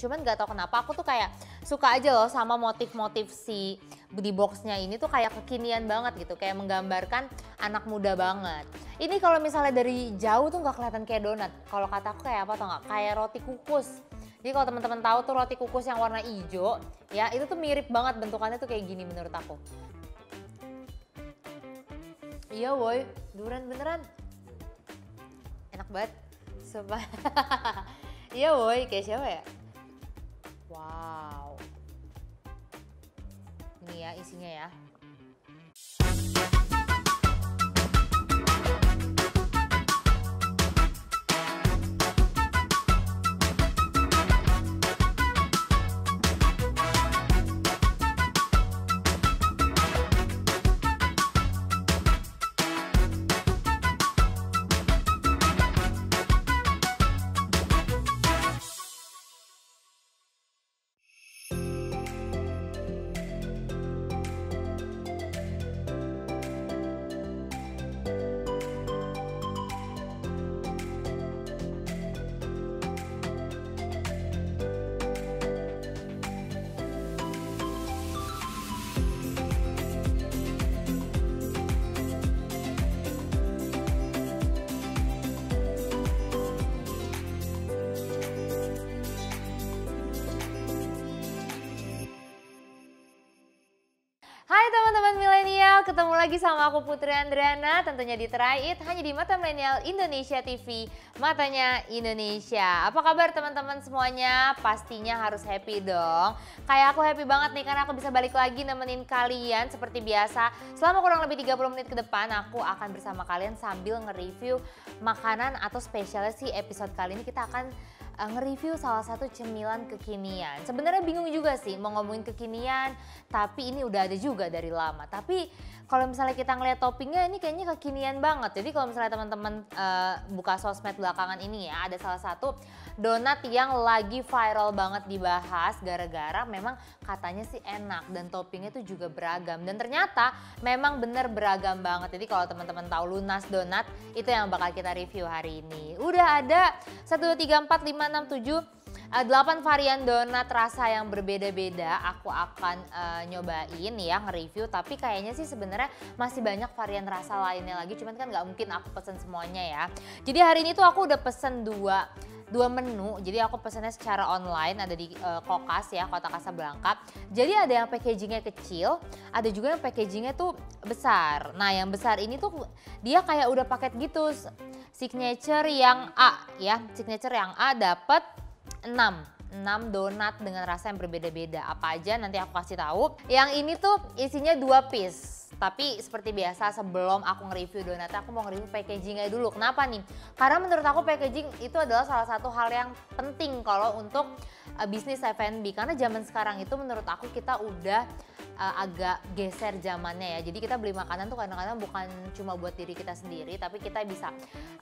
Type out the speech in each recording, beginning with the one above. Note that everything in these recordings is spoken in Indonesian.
Cuman gak tau kenapa aku tuh kayak suka aja loh sama motif-motif si di boxnya ini tuh kayak kekinian banget gitu. Kayak menggambarkan anak muda banget. Ini kalau misalnya dari jauh tuh gak kelihatan kayak donat. Kalau kata aku kayak apa tau gak? Kayak roti kukus. Jadi kalau teman-teman tahu tuh roti kukus yang warna hijau, ya itu tuh mirip banget bentukannya tuh kayak gini menurut aku. Iya woi, durian beneran. Enak banget. Sumpah. iya woi, kayak siapa ya? Wow. Ini ya isinya ya. Ketemu lagi sama aku Putri Andriana, tentunya di Try It, hanya di Mata Milenial Indonesia TV, matanya Indonesia. Apa kabar teman-teman semuanya? Pastinya harus happy dong. Kayak aku happy banget nih karena aku bisa balik lagi nemenin kalian seperti biasa. Selama kurang lebih 30 menit ke depan, aku akan bersama kalian sambil nge-review makanan atau spesialnya sih episode kali ini kita akan uh, nge-review salah satu cemilan kekinian. Sebenarnya bingung juga sih mau ngomongin kekinian, tapi ini udah ada juga dari lama. Tapi kalau misalnya kita ngeliat toppingnya ini kayaknya kekinian banget. Jadi kalau misalnya teman-teman uh, buka sosmed belakangan ini ya, ada salah satu donat yang lagi viral banget dibahas gara-gara memang katanya sih enak dan toppingnya tuh juga beragam dan ternyata memang bener beragam banget. Jadi kalau teman-teman tahu lunas donat itu yang bakal kita review hari ini. Udah ada 1 2 3 4 5 6 7 uh, 8 varian donat rasa yang berbeda-beda aku akan uh, nyobain ya nge-review tapi kayaknya sih sebenarnya masih banyak varian rasa lainnya lagi cuman kan nggak mungkin aku pesen semuanya ya jadi hari ini tuh aku udah pesen dua dua menu. Jadi aku pesennya secara online ada di uh, Kokas ya, Kota Kasablanka. Jadi ada yang packagingnya kecil, ada juga yang packagingnya tuh besar. Nah yang besar ini tuh dia kayak udah paket gitu, signature yang A ya, signature yang A dapat 6 6 donat dengan rasa yang berbeda-beda. Apa aja nanti aku kasih tahu. Yang ini tuh isinya dua piece. Tapi seperti biasa sebelum aku nge-review donatnya aku mau nge-review packagingnya dulu. Kenapa nih? Karena menurut aku packaging itu adalah salah satu hal yang penting kalau untuk uh, bisnis F&B. Karena zaman sekarang itu menurut aku kita udah uh, agak geser zamannya ya. Jadi kita beli makanan tuh kadang-kadang bukan cuma buat diri kita sendiri, tapi kita bisa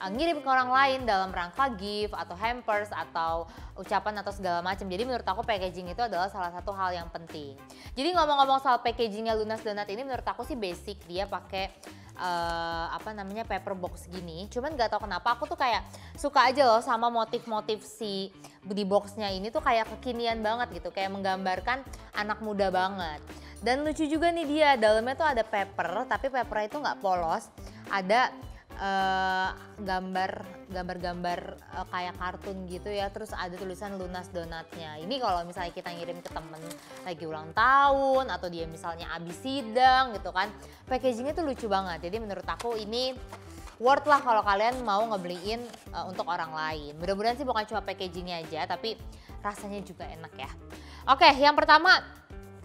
uh, ngirim ke orang lain dalam rangka gift atau hampers atau ucapan atau segala macam. Jadi menurut aku packaging itu adalah salah satu hal yang penting. Jadi ngomong-ngomong soal packagingnya Lunas Donat ini menurut aku sih basic dia pakai uh, apa namanya paper box gini. Cuman nggak tahu kenapa aku tuh kayak suka aja loh sama motif-motif si di boxnya ini tuh kayak kekinian banget gitu, kayak menggambarkan anak muda banget. Dan lucu juga nih dia, dalamnya tuh ada paper, tapi papernya itu nggak polos. Ada uh, gambar gambar-gambar uh, kayak kartun gitu ya terus ada tulisan lunas donatnya. Ini kalau misalnya kita ngirim ke temen lagi ulang tahun atau dia misalnya abis sidang gitu kan packagingnya tuh lucu banget. Jadi menurut aku ini worth lah kalau kalian mau ngebeliin uh, untuk orang lain. Mudah-mudahan sih bukan cuma packagingnya aja tapi rasanya juga enak ya. Oke yang pertama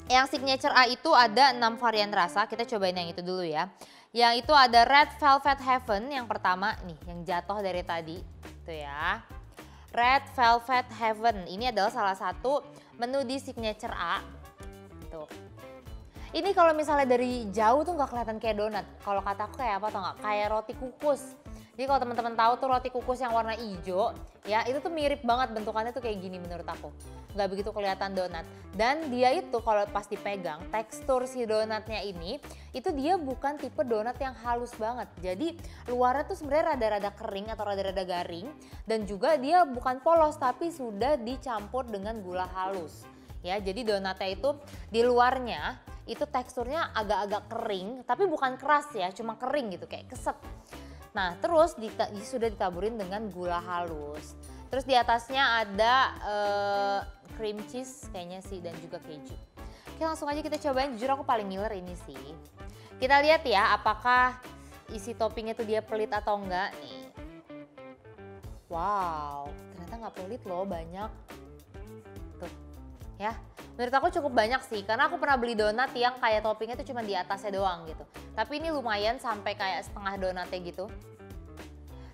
yang signature A itu ada 6 varian rasa, kita cobain yang itu dulu ya. Yang itu ada Red Velvet Heaven yang pertama nih, yang jatuh dari tadi. Itu ya. Red Velvet Heaven, ini adalah salah satu menu di signature A. Tuh. Ini kalau misalnya dari jauh tuh nggak kelihatan kayak donat. Kalau kataku kayak apa tau nggak? Kayak roti kukus. Jadi kalau teman-teman tahu tuh roti kukus yang warna hijau, ya itu tuh mirip banget bentukannya tuh kayak gini menurut aku. Nggak begitu kelihatan donat. Dan dia itu kalau pas dipegang, tekstur si donatnya ini, itu dia bukan tipe donat yang halus banget. Jadi luarnya tuh sebenarnya rada-rada kering atau rada-rada garing. Dan juga dia bukan polos tapi sudah dicampur dengan gula halus. Ya, jadi donatnya itu di luarnya itu teksturnya agak-agak kering, tapi bukan keras ya, cuma kering gitu kayak keset. Nah, terus dita sudah ditaburin dengan gula halus. Terus di atasnya ada uh, cream cheese kayaknya sih dan juga keju. Oke, langsung aja kita cobain. Jujur aku paling ngiler ini sih. Kita lihat ya apakah isi toppingnya tuh dia pelit atau enggak nih. Wow, ternyata nggak pelit loh, banyak. Tuh, ya. Menurut aku cukup banyak sih, karena aku pernah beli donat yang kayak toppingnya tuh cuma di atasnya doang gitu. Tapi ini lumayan sampai kayak setengah donatnya gitu.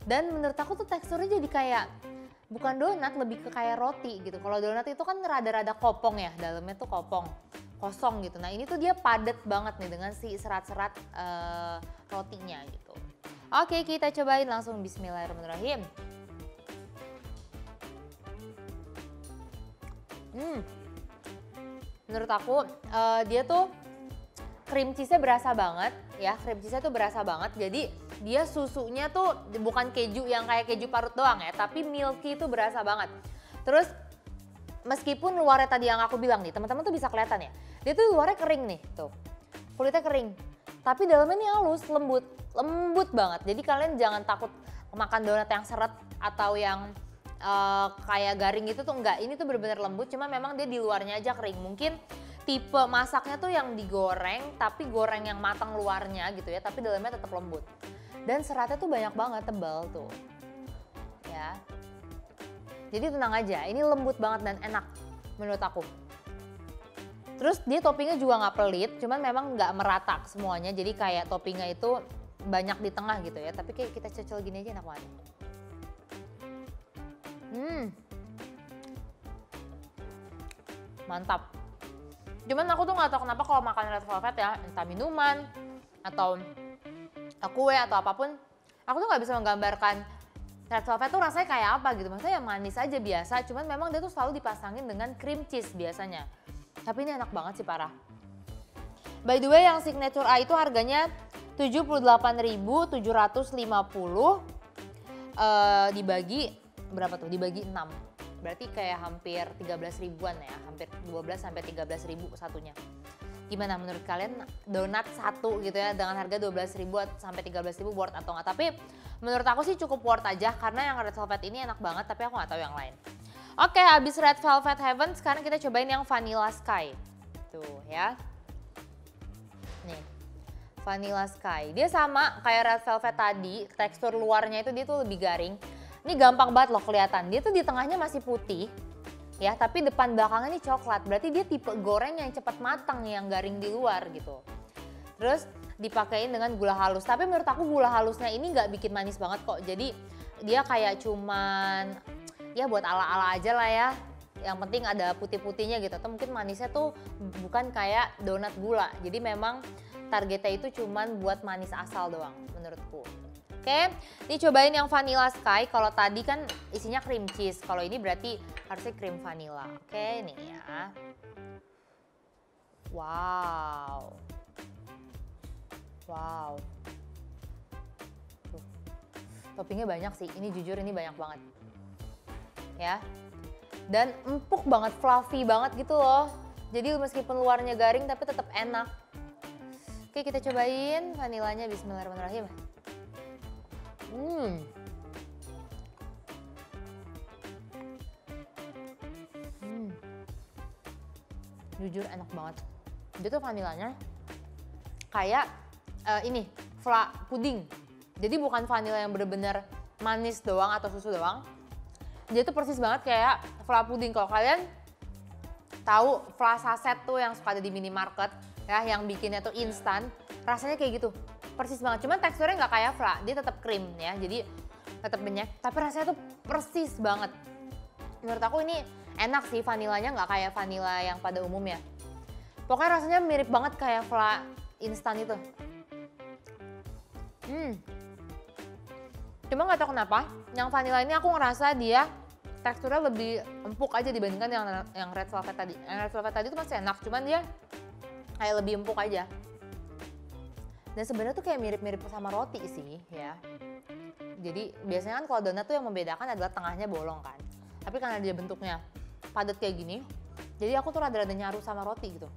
Dan menurut aku tuh teksturnya jadi kayak bukan donat, lebih ke kayak roti gitu. Kalau donat itu kan rada-rada kopong ya, dalamnya tuh kopong, kosong gitu. Nah ini tuh dia padat banget nih dengan si serat-serat uh, rotinya gitu. Oke kita cobain langsung Bismillahirrahmanirrahim. Hmm, menurut aku uh, dia tuh cream cheese-nya berasa banget ya cream cheese-nya tuh berasa banget jadi dia susunya tuh bukan keju yang kayak keju parut doang ya tapi milky itu berasa banget terus meskipun luarnya tadi yang aku bilang nih teman-teman tuh bisa kelihatan ya dia tuh luarnya kering nih tuh kulitnya kering tapi dalamnya ini halus lembut lembut banget jadi kalian jangan takut makan donat yang seret atau yang uh, kayak garing itu tuh enggak. Ini tuh bener-bener lembut, cuma memang dia di luarnya aja kering. Mungkin tipe masaknya tuh yang digoreng, tapi goreng yang matang luarnya gitu ya, tapi dalamnya tetap lembut. Dan seratnya tuh banyak banget, tebal tuh. Ya. Jadi tenang aja, ini lembut banget dan enak menurut aku. Terus dia toppingnya juga nggak pelit, cuman memang nggak merata semuanya. Jadi kayak toppingnya itu banyak di tengah gitu ya. Tapi kayak kita cocol gini aja enak banget. Hmm. Mantap. Cuman aku tuh nggak tahu kenapa kalau makan red velvet ya, entah minuman atau kue atau apa pun, aku tuh nggak bisa menggambarkan red velvet tuh rasanya kayak apa gitu. Maksudnya ya manis aja biasa, cuman memang dia tuh selalu dipasangin dengan cream cheese biasanya. Tapi ini enak banget sih parah. By the way yang signature A itu harganya 78.750 uh, dibagi berapa tuh dibagi 6 berarti kayak hampir 13 ribuan ya hampir 12 sampai 13 ribu satunya gimana? Menurut kalian donat satu gitu ya dengan harga 12 ribu sampai 13 ribu worth atau enggak tapi menurut aku sih cukup worth aja karena yang red velvet ini enak banget tapi aku nggak tahu yang lain. Oke habis red velvet heaven sekarang kita cobain yang vanilla sky. Tuh ya. Nih vanilla sky. Dia sama kayak red velvet tadi tekstur luarnya itu dia tuh lebih garing. Ini gampang banget loh kelihatan. Dia tuh di tengahnya masih putih, ya tapi depan belakangnya ini coklat. Berarti dia tipe goreng yang cepat matang yang garing di luar gitu. Terus dipakein dengan gula halus. Tapi menurut aku gula halusnya ini nggak bikin manis banget kok. Jadi dia kayak cuman ya buat ala-ala aja lah ya. Yang penting ada putih-putihnya gitu. Atau mungkin manisnya tuh bukan kayak donat gula. Jadi memang targetnya itu cuman buat manis asal doang menurutku. Oke, ini cobain yang vanilla sky. Kalau tadi kan isinya cream cheese. Kalau ini berarti harusnya cream vanilla. Oke, nih ya. Wow. Wow. Toppingnya banyak sih. Ini jujur ini banyak banget. Ya. Dan empuk banget, fluffy banget gitu loh. Jadi meskipun luarnya garing tapi tetap enak. Oke, kita cobain vanilanya bismillahirrahmanirrahim. Hmm. Hmm. Jujur enak banget. Dia tuh vanilanya kayak uh, ini, fla puding. Jadi bukan vanila yang bener-bener manis doang atau susu doang. Dia tuh persis banget kayak fla puding. Kalau kalian tahu fla saset tuh yang suka ada di minimarket ya, yang bikinnya tuh instan, rasanya kayak gitu persis banget. Cuman teksturnya nggak kayak fla, dia tetap krim ya. Jadi tetap banyak, tapi rasanya tuh persis banget. Menurut aku ini enak sih vanilanya nggak kayak vanila yang pada umumnya. Pokoknya rasanya mirip banget kayak fla instan itu. Hmm. Cuma nggak tahu kenapa, yang vanilla ini aku ngerasa dia teksturnya lebih empuk aja dibandingkan yang yang red velvet tadi. Yang red velvet tadi itu masih enak, cuman dia kayak lebih empuk aja. Dan sebenarnya tuh kayak mirip-mirip sama roti sih ya. Jadi biasanya kan kalau donat tuh yang membedakan adalah tengahnya bolong kan. Tapi karena dia bentuknya padat kayak gini, jadi aku tuh rada-rada nyaru sama roti gitu.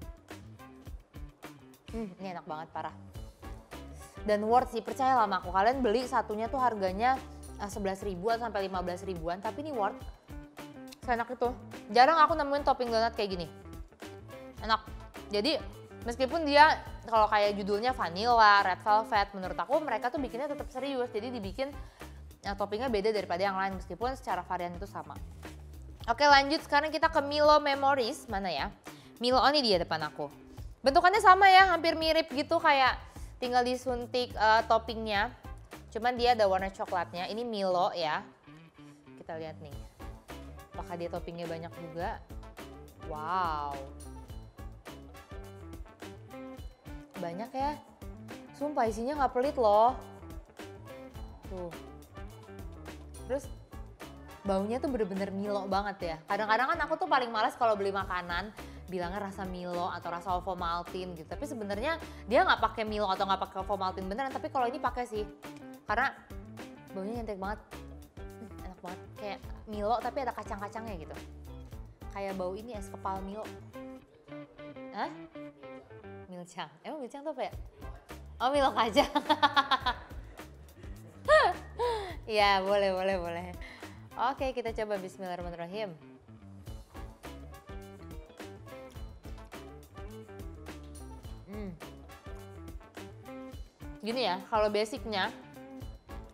Hmm, ini enak banget parah dan worth sih percaya sama aku kalian beli satunya tuh harganya uh, ribuan sampai 15 ribuan tapi ini worth enak itu jarang aku nemuin topping donat kayak gini enak jadi meskipun dia kalau kayak judulnya vanilla, red velvet menurut aku mereka tuh bikinnya tetap serius jadi dibikin ya, toppingnya beda daripada yang lain meskipun secara varian itu sama oke lanjut sekarang kita ke Milo Memories mana ya Milo oh ini dia depan aku bentukannya sama ya hampir mirip gitu kayak tinggal disuntik uh, toppingnya. Cuman dia ada warna coklatnya. Ini Milo ya. Kita lihat nih. Apakah dia toppingnya banyak juga? Wow. Banyak ya. Sumpah isinya nggak pelit loh. Tuh. Terus baunya tuh bener-bener Milo banget ya. Kadang-kadang kan aku tuh paling males kalau beli makanan bilangnya rasa Milo atau rasa Ovomaltine gitu. Tapi sebenarnya dia nggak pakai Milo atau nggak pakai Ovomaltine beneran. Tapi kalau ini pakai sih, karena baunya nyentik banget, hmm, enak banget. Kayak Milo tapi ada kacang-kacangnya gitu. Kayak bau ini es kepal Milo. Hah? Milcang. Emang Milcang tuh apa ya? Oh Milo kacang. Iya boleh boleh boleh. Oke kita coba Bismillahirrahmanirrahim. gini ya, kalau basicnya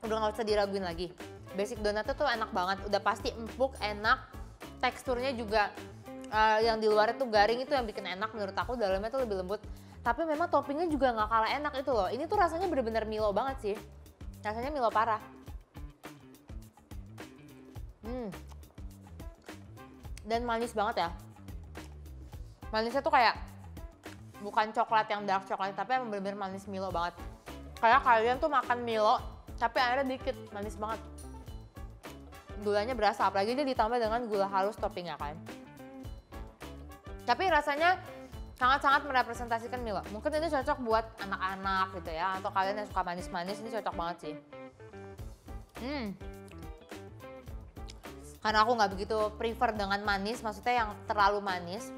udah nggak usah diraguin lagi. Basic donatnya tuh enak banget, udah pasti empuk, enak, teksturnya juga uh, yang di luar itu garing itu yang bikin enak menurut aku, dalamnya tuh lebih lembut. Tapi memang toppingnya juga nggak kalah enak itu loh. Ini tuh rasanya bener-bener Milo banget sih. Rasanya Milo parah. Hmm. Dan manis banget ya. Manisnya tuh kayak bukan coklat yang dark coklat tapi emang bener-bener manis Milo banget kayak kalian tuh makan Milo tapi airnya dikit manis banget gulanya berasa apalagi dia ditambah dengan gula halus toppingnya kan tapi rasanya sangat-sangat merepresentasikan Milo mungkin ini cocok buat anak-anak gitu ya atau kalian yang suka manis-manis ini cocok banget sih hmm karena aku nggak begitu prefer dengan manis maksudnya yang terlalu manis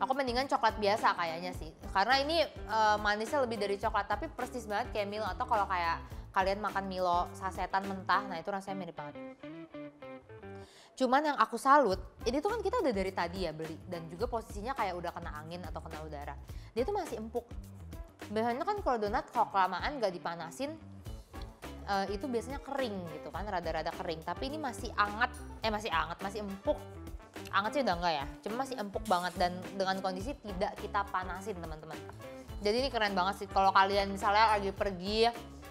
Aku mendingan coklat biasa kayaknya sih. Karena ini uh, manisnya lebih dari coklat tapi persis banget kayak Milo atau kalau kayak kalian makan Milo sasetan mentah, nah itu rasanya mirip banget. Cuman yang aku salut, ini tuh kan kita udah dari tadi ya beli dan juga posisinya kayak udah kena angin atau kena udara. Dia tuh masih empuk. Biasanya kan kalau donat kalau kelamaan gak dipanasin uh, itu biasanya kering gitu kan, rada-rada kering. Tapi ini masih anget, eh masih anget, masih empuk anget sih udah enggak ya cuma masih empuk banget dan dengan kondisi tidak kita panasin teman-teman jadi ini keren banget sih kalau kalian misalnya lagi pergi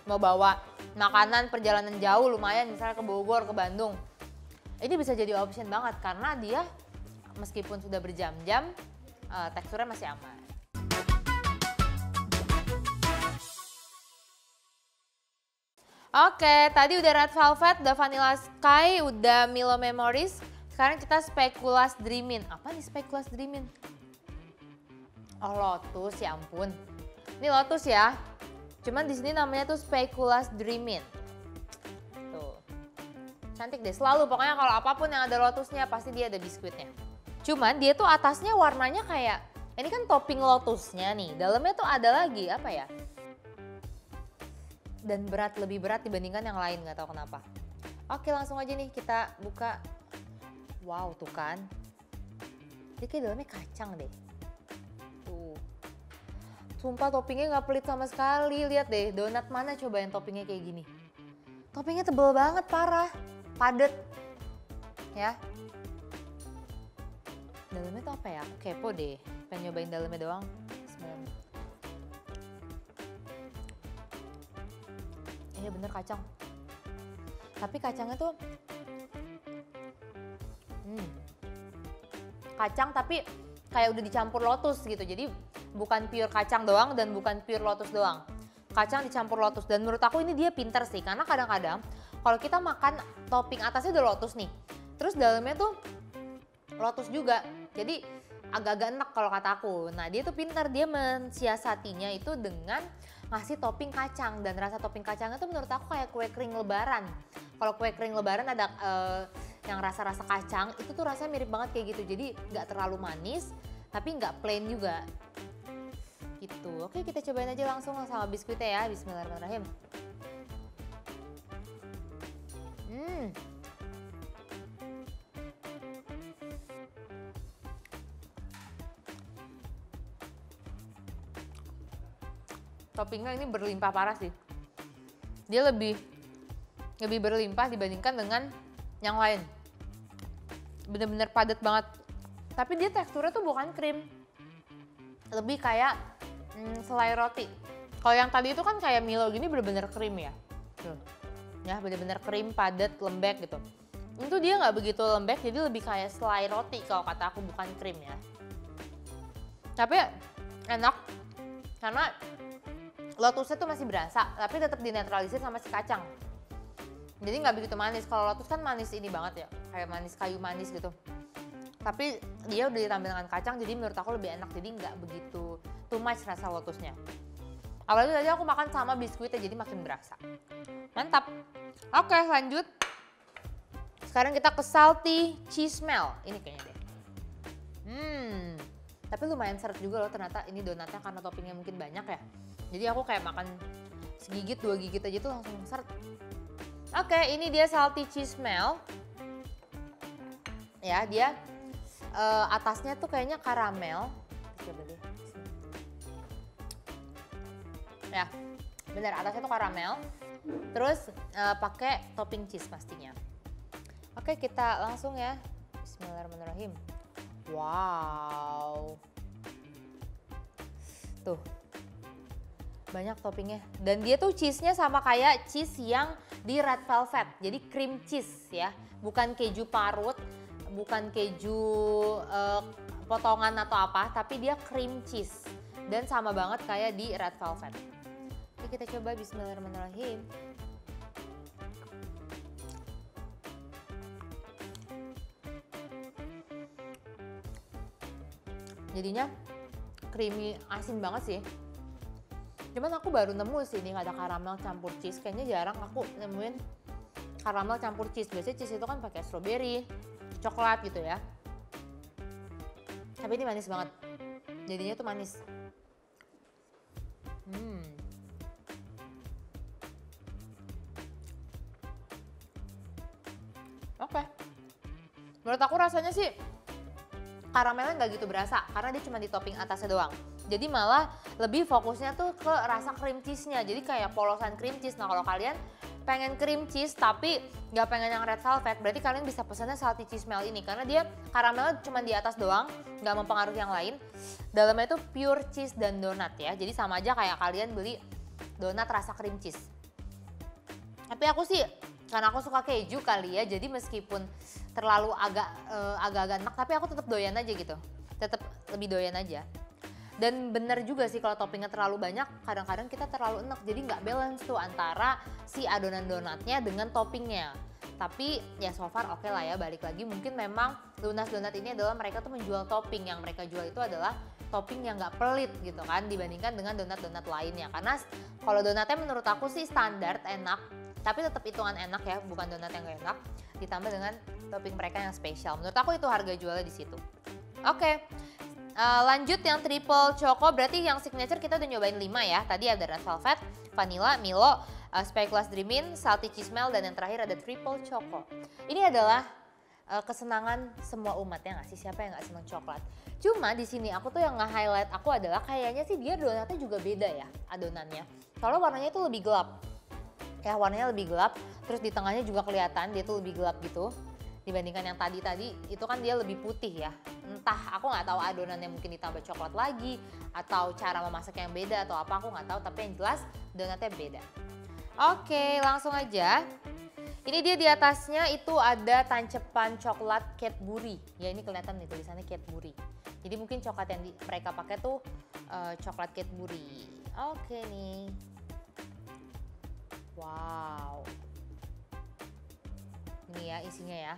mau bawa makanan perjalanan jauh lumayan misalnya ke Bogor ke Bandung ini bisa jadi option banget karena dia meskipun sudah berjam-jam uh, teksturnya masih aman Oke, tadi udah Red Velvet, udah Vanilla Sky, udah Milo Memories. Sekarang kita spekulas dreamin. Apa nih spekulas dreamin? Oh lotus ya ampun. Ini lotus ya. Cuman di sini namanya tuh spekulas dreamin. Cantik deh. Selalu pokoknya kalau apa pun yang ada lotusnya pasti dia ada biskuitnya. Cuman dia tuh atasnya warnanya kayak ini kan topping lotusnya nih. Dalamnya tuh ada lagi apa ya? Dan berat lebih berat dibandingkan yang lain nggak tahu kenapa. Oke langsung aja nih kita buka Wow tuh kan. Dia kayak dalamnya kacang deh. Tuh. Sumpah toppingnya nggak pelit sama sekali. Lihat deh donat mana coba yang toppingnya kayak gini. Toppingnya tebel banget parah. Padet. Ya. Dalamnya tuh apa ya? Aku kepo deh. Pengen nyobain dalamnya doang. Iya bener kacang. Tapi kacangnya tuh kacang tapi kayak udah dicampur lotus gitu. Jadi bukan pure kacang doang dan bukan pure lotus doang. Kacang dicampur lotus dan menurut aku ini dia pinter sih karena kadang-kadang Kalau kita makan topping atasnya udah lotus nih, terus dalamnya tuh lotus juga. Jadi agak-agak enak kalau kata aku. Nah dia tuh pintar, dia mensiasatinya itu dengan ngasih topping kacang dan rasa topping kacangnya tuh menurut aku kayak kue kering lebaran. Kalau kue kering lebaran ada uh, yang rasa-rasa kacang itu tuh rasanya mirip banget kayak gitu. Jadi nggak terlalu manis tapi nggak plain juga. Gitu. Oke kita cobain aja langsung sama biskuitnya ya. Bismillahirrahmanirrahim. Hmm. toppingnya ini berlimpah parah sih. Dia lebih lebih berlimpah dibandingkan dengan yang lain. Bener-bener padat banget. Tapi dia teksturnya tuh bukan krim. Lebih kayak hmm, selai roti. Kalau yang tadi itu kan kayak Milo gini bener-bener krim ya. Tuh. Ya bener-bener krim, padat, lembek gitu. Itu dia nggak begitu lembek, jadi lebih kayak selai roti kalau kata aku bukan krim ya. Tapi enak karena lotusnya tuh masih berasa tapi tetap dinetralisir sama si kacang. Jadi nggak begitu manis. Kalau lotus kan manis ini banget ya kayak manis kayu manis gitu. Tapi dia udah ditambah dengan kacang jadi menurut aku lebih enak. Jadi nggak begitu too much rasa lotusnya apalagi tadi aku makan sama biskuitnya jadi makin berasa. Mantap. Oke lanjut. Sekarang kita ke salty cheese melt ini kayaknya deh. Hmm tapi lumayan seret juga loh ternyata. Ini donatnya karena toppingnya mungkin banyak ya. Jadi aku kayak makan segigit dua gigit aja tuh langsung seret. Oke ini dia salty cheese melt ya dia uh, atasnya tuh kayaknya karamel ya bener atasnya tuh karamel. Terus uh, pakai topping cheese pastinya. Oke kita langsung ya. Bismillahirrahmanirrahim. Wow. Tuh. Banyak toppingnya. Dan dia tuh cheese-nya sama kayak cheese yang di red velvet. Jadi cream cheese ya. Bukan keju parut bukan keju uh, potongan atau apa tapi dia cream cheese. Dan sama banget kayak di red velvet Kita coba Bismillahirrahmanirrahim. Jadinya creamy asin banget sih. Cuman aku baru nemu sih ini ada karamel campur cheese. Kayaknya jarang aku nemuin karamel campur cheese. Biasanya cheese itu kan pakai strawberry coklat gitu ya. Tapi ini manis banget. Jadinya tuh manis rasanya sih karamelnya nggak gitu berasa karena dia cuma di topping atasnya doang jadi malah lebih fokusnya tuh ke rasa cream cheese-nya. Jadi kayak polosan cream cheese. Nah kalau kalian pengen cream cheese tapi nggak pengen yang red velvet, berarti kalian bisa pesannya salty cheese melt ini karena dia karamelnya cuma di atas doang, nggak mempengaruhi yang lain. Dalamnya itu pure cheese dan donat ya. Jadi sama aja kayak kalian beli donat rasa cream cheese. Tapi aku sih karena aku suka keju kali ya, jadi meskipun terlalu agak uh, agak-agak enak, tapi aku tetap doyan aja gitu. Tetap lebih doyan aja. Dan bener juga sih kalau toppingnya terlalu banyak kadang-kadang kita terlalu enak jadi nggak balance tuh antara si adonan donatnya dengan toppingnya. Tapi ya so far oke okay lah ya balik lagi mungkin memang lunas donat ini adalah mereka tuh menjual topping yang mereka jual itu adalah topping yang nggak pelit gitu kan dibandingkan dengan donat-donat lainnya. Karena kalau donatnya menurut aku sih standar enak tapi tetap hitungan enak ya bukan donat yang gak enak ditambah dengan topping mereka yang spesial menurut aku itu harga jualnya di situ oke okay. Uh, lanjut yang triple choco berarti yang signature kita udah nyobain 5 ya. Tadi ada red velvet, vanilla, Milo, uh, speculoos dreamin, salty cheese melt dan yang terakhir ada triple choco. Ini adalah uh, kesenangan semua umat ya nggak sih? Siapa yang nggak seneng coklat? Cuma di sini aku tuh yang nge-highlight aku adalah kayaknya sih dia donatnya juga beda ya adonannya. Kalau warnanya itu lebih gelap. Ya warnanya lebih gelap, terus di tengahnya juga kelihatan dia tuh lebih gelap gitu. Dibandingkan yang tadi-tadi itu kan dia lebih putih ya. Entah aku nggak tahu adonannya mungkin ditambah coklat lagi atau cara memasak yang beda atau apa aku nggak tahu tapi yang jelas donatnya beda. Oke langsung aja. Ini dia di atasnya itu ada tancepan coklat Cadbury. Ya ini kelihatan nih tulisannya Cadbury. Jadi mungkin coklat yang di, mereka pakai tuh uh, coklat Cadbury. Oke nih wow Ini ya isinya ya.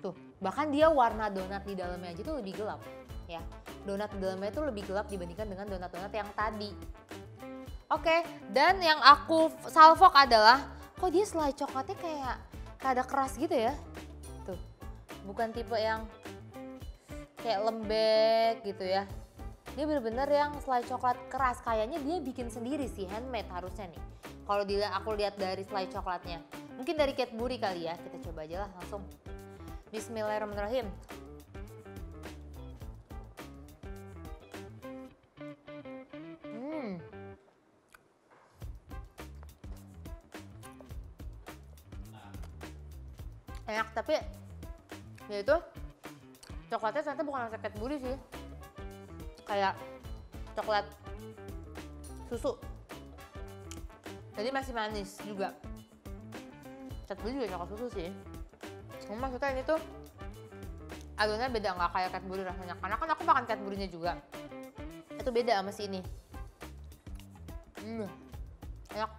Tuh, bahkan dia warna donat di dalamnya aja tuh lebih gelap ya. Donat di dalamnya tuh lebih gelap dibandingkan dengan donat-donat yang tadi. Oke, dan yang aku salvok adalah kok dia selai coklatnya kayak ada keras gitu ya. Tuh, bukan tipe yang kayak lembek gitu ya. Dia bener-bener yang selai coklat keras. Kayaknya dia bikin sendiri sih, handmade harusnya nih. Kalau dia aku lihat dari selai coklatnya. Mungkin dari Cadbury kali ya. Kita coba aja lah langsung. Bismillahirrahmanirrahim. Hmm. Enak tapi ya itu coklatnya ternyata bukan rasa Cadbury sih. Kayak coklat susu. Jadi masih manis juga. Cadbury juga coklat susu sih. Cuma maksudnya ini tuh adonannya beda nggak kayak Cadbury rasanya. Karena kan aku makan Cadbury-nya juga. Itu beda sama si ini. Hmm, enak.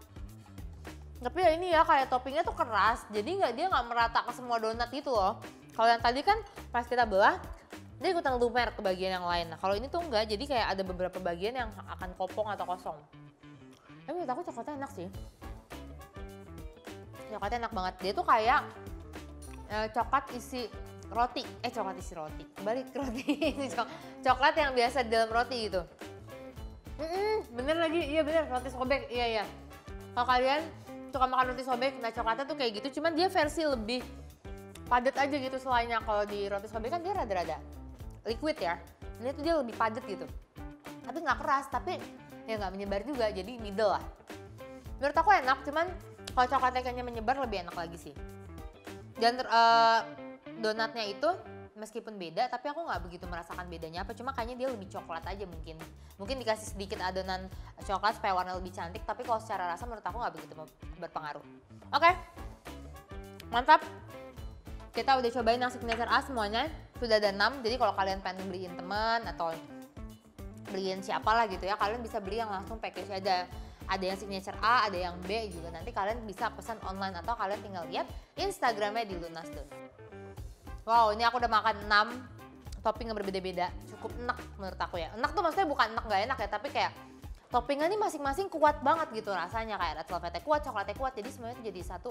Tapi ya ini ya kayak toppingnya tuh keras, jadi nggak dia nggak merata ke semua donat gitu loh. Kalau yang tadi kan pas kita belah, dia ikutan lumer ke bagian yang lain. Nah kalau ini tuh enggak, jadi kayak ada beberapa bagian yang akan kopong atau kosong. Tapi menurut aku coklatnya enak sih. Coklatnya enak banget. Dia tuh kayak eh, coklat isi roti. Eh coklat isi roti. Balik roti. coklat yang biasa di dalam roti gitu. Mm-mm, bener lagi, iya bener roti sobek, iya iya. Kalau kalian suka makan roti sobek, nah coklatnya tuh kayak gitu, cuman dia versi lebih padat aja gitu selainnya. Kalau di roti sobek kan dia rada-rada liquid ya, ini tuh dia lebih padat gitu. Tapi nggak keras, tapi ya nggak menyebar juga, jadi middle lah. Menurut aku enak, cuman kalau coklatnya kayaknya menyebar lebih enak lagi sih. Dan eh, donatnya itu meskipun beda tapi aku nggak begitu merasakan bedanya apa cuma kayaknya dia lebih coklat aja mungkin mungkin dikasih sedikit adonan coklat supaya warna lebih cantik tapi kalau secara rasa menurut aku nggak begitu berpengaruh oke mantap kita udah cobain yang signature A semuanya sudah ada 6 jadi kalau kalian pengen beliin teman atau beliin siapa lah gitu ya kalian bisa beli yang langsung package aja ada yang signature A, ada yang B juga nanti kalian bisa pesan online atau kalian tinggal lihat Instagramnya di Lunas tuh. Wow, ini aku udah makan 6 topping yang berbeda-beda. Cukup enak menurut aku ya. Enak tuh maksudnya bukan enak gak enak ya, tapi kayak toppingnya ini masing-masing kuat banget gitu rasanya. Kayak red velvetnya kuat, coklatnya kuat, jadi semuanya jadi satu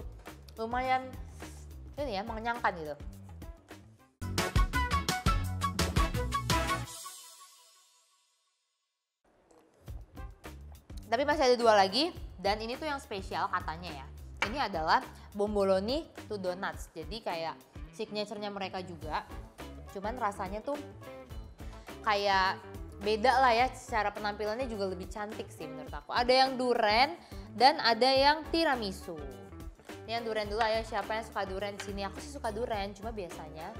lumayan ini ya, mengenyangkan gitu. Tapi masih ada dua lagi dan ini tuh yang spesial katanya ya. Ini adalah bomboloni to donuts. Jadi kayak signaturenya mereka juga. Cuman rasanya tuh kayak beda lah ya secara penampilannya juga lebih cantik sih menurut aku. Ada yang duren dan ada yang tiramisu. Ini yang duren dulu ya siapa yang suka di sini? Aku sih suka duren, cuma biasanya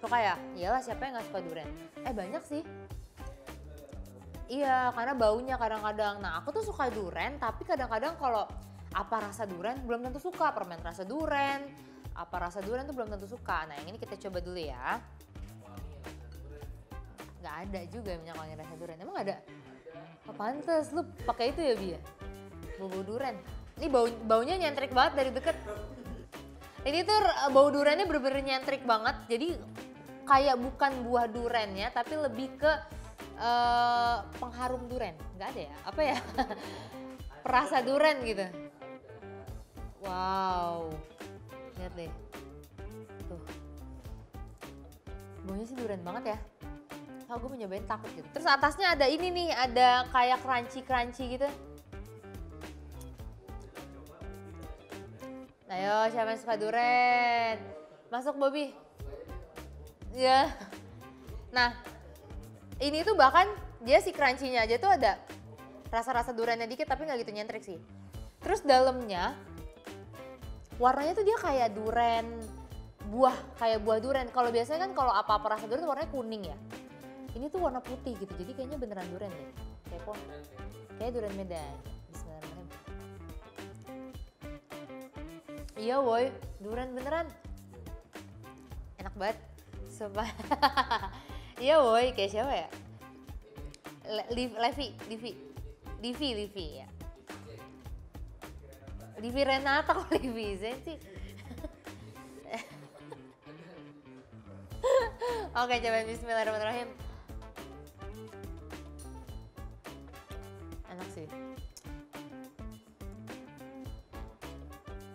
suka ya. Iyalah siapa yang nggak suka duren? Eh banyak sih. Iya, karena baunya kadang-kadang. Nah, aku tuh suka duren, tapi kadang-kadang kalau apa rasa duren belum tentu suka. Permen rasa duren, apa rasa durian tuh belum tentu suka. Nah yang ini kita coba dulu ya. Gak ada juga minyak wangi rasa durian. Emang ada? Oh, pantes lu pakai itu ya Bia? Bau-bau durian. Ini bau baunya nyentrik banget dari deket. Ini tuh bau duriannya bener-bener nyentrik banget. Jadi kayak bukan buah durennya tapi lebih ke uh, pengharum duren. Gak ada ya? Apa ya? Perasa duren gitu. Wow. Lihat deh. Tuh. Baunya sih durian banget ya. Kalau gue mau nyobain takut gitu. Terus atasnya ada ini nih ada kayak crunchy crunchy gitu. Ayo siapa yang suka durian masuk Bobby. Ya nah ini tuh bahkan dia si crunchy-nya aja tuh ada rasa-rasa duriannya dikit tapi nggak gitu nyentrik sih. Terus dalamnya warnanya tuh dia kayak duren buah kayak buah duren. Kalau biasanya kan kalau apa-apa rasa duren warnanya kuning ya. Ini tuh warna putih gitu jadi kayaknya beneran duren deh. Kepo. Kayak duren medan. Bismillahirrahmanirrahim. Iya woi. Duren beneran. Enak banget. Sumpah Iya boy, kayak siapa ya? Le Levi, Levi, Levi, Levi ya. Levi Renata kok Levi Zen sih? Oke, coba Bismillahirrahmanirrahim. Enak sih.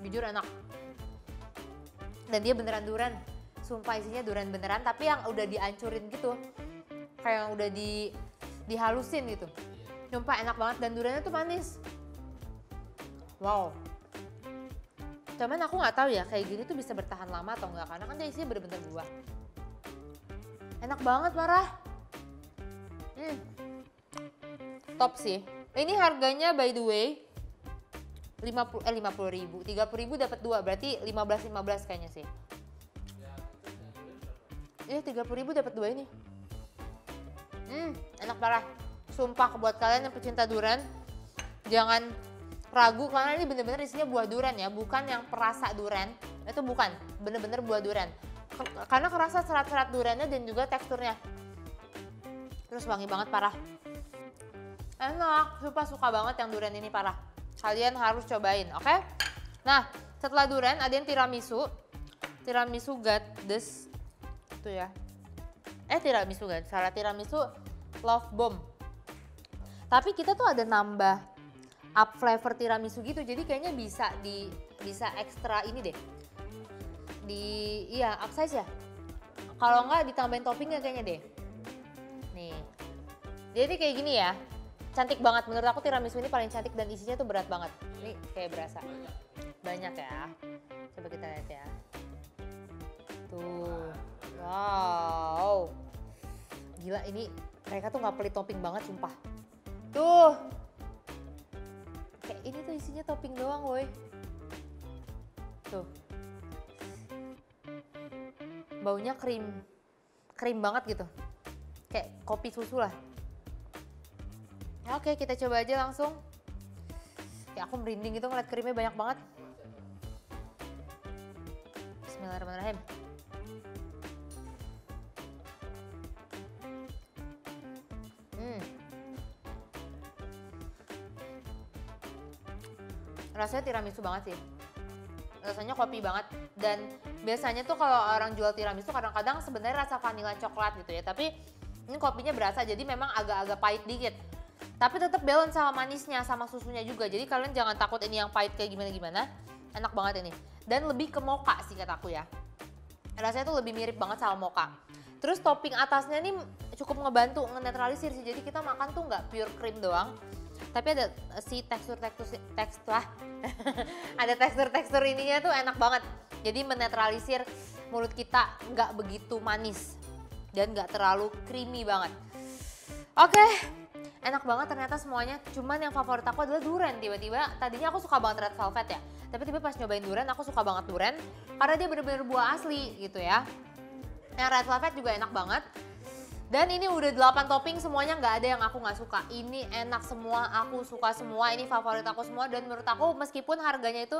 Jujur enak. Dan dia beneran duran. Sumpah isinya duran beneran, tapi yang udah dihancurin gitu. Kayak yang udah di dihalusin gitu. Sumpah enak banget dan durannya tuh manis. Wow. Cuman aku nggak tahu ya kayak gini tuh bisa bertahan lama atau enggak karena kan dia isinya bener-bener buah. Enak banget parah. Hmm. Top sih. Ini harganya by the way 50 eh 50 ribu, 30 ribu dapat dua berarti 15 15 kayaknya sih. Iya 30 ribu dapat dua ini. Hmm, enak parah. Sumpah buat kalian yang pecinta durian, jangan ragu karena ini bener-bener isinya buah durian ya, bukan yang perasa durian. Itu bukan, bener-bener buah durian. Karena kerasa serat-serat duriannya dan juga teksturnya. Terus wangi banget parah. Enak, sumpah suka banget yang durian ini parah. Kalian harus cobain, oke? Okay? Nah, setelah durian ada yang tiramisu. Tiramisu this Itu ya. Eh tiramisu gak? Salah tiramisu love bomb. Tapi kita tuh ada nambah up flavor tiramisu gitu. Jadi kayaknya bisa di bisa ekstra ini deh. Di iya upsize ya. Kalau enggak ditambahin toppingnya kayaknya deh. Nih. Jadi kayak gini ya. Cantik banget menurut aku tiramisu ini paling cantik dan isinya tuh berat banget. Ini kayak berasa. Banyak ya. Coba kita lihat ya. Tuh. Wow. Gila ini mereka tuh nggak pelit topping banget sumpah. Tuh. Kayak ini tuh isinya topping doang woi. Tuh. Baunya krim. Krim banget gitu. Kayak kopi susu lah. Oke, kita coba aja langsung. Ya aku merinding gitu ngeliat krimnya banyak banget. Bismillahirrahmanirrahim. Rasanya tiramisu banget sih. Rasanya kopi banget. Dan biasanya tuh kalau orang jual tiramisu kadang-kadang sebenarnya rasa vanilla coklat gitu ya. Tapi ini kopinya berasa jadi memang agak-agak pahit dikit. Tapi tetap balance sama manisnya sama susunya juga. Jadi kalian jangan takut ini yang pahit kayak gimana-gimana. Enak banget ini. Dan lebih ke mocha sih kataku ya. Rasanya tuh lebih mirip banget sama mocha. Terus topping atasnya ini cukup ngebantu ngenetralisir sih. Jadi kita makan tuh nggak pure cream doang tapi ada eh, si tekstur tekstur tekstur lah ada tekstur tekstur ininya tuh enak banget. Jadi menetralisir mulut kita nggak begitu manis dan nggak terlalu creamy banget. Oke okay. enak banget ternyata semuanya. Cuman yang favorit aku adalah durian. Tiba-tiba tadinya aku suka banget red velvet ya. Tapi tiba pas nyobain durian aku suka banget durian karena dia bener-bener buah asli gitu ya. Yang red velvet juga enak banget dan ini udah 8 topping semuanya nggak ada yang aku nggak suka. Ini enak semua, aku suka semua, ini favorit aku semua dan menurut aku meskipun harganya itu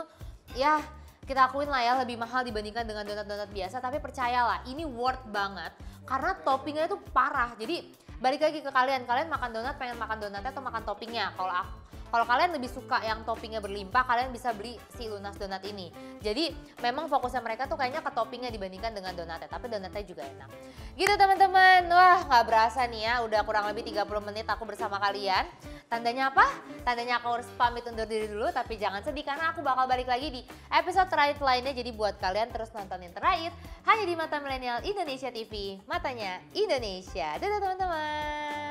ya kita akuin lah ya lebih mahal dibandingkan dengan donat-donat biasa tapi percayalah ini worth banget karena toppingnya itu parah. Jadi balik lagi ke kalian, kalian makan donat pengen makan donatnya atau makan toppingnya? Kalau aku kalau kalian lebih suka yang toppingnya berlimpah, kalian bisa beli si lunas donat ini. Jadi memang fokusnya mereka tuh kayaknya ke toppingnya dibandingkan dengan donatnya, tapi donatnya juga enak. Gitu teman-teman, wah nggak berasa nih ya, udah kurang lebih 30 menit aku bersama kalian. Tandanya apa? Tandanya aku harus pamit undur diri dulu, tapi jangan sedih karena aku bakal balik lagi di episode terakhir lainnya. Jadi buat kalian terus nontonin terakhir hanya di Mata Milenial Indonesia TV, matanya Indonesia. Dadah teman-teman.